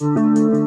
Música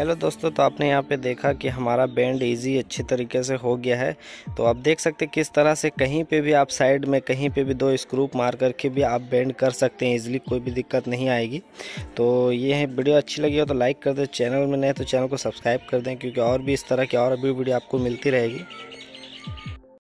hello दोस्तों तो आपने यहाँ पे देखा कि हमारा बैंड इजी अच्छे तरीके से हो गया है। तो आप देख सकते हैं किस तरह से कहीं पे भी आप साइड में, कहीं पे भी दो स्क्रूप मार करके भी आप बैंड कर सकते हैं इजीली कोई भी दिक्कत नहीं आएगी। तो ये है वीडियो अच्छी लगी हो तो लाइक कर दें, चैनल में नए तो चैनल को सब्सक्राइब कर दें, क्योंकि और भी इस तरह की और भी वीडियो आपको मिलती रहेगी।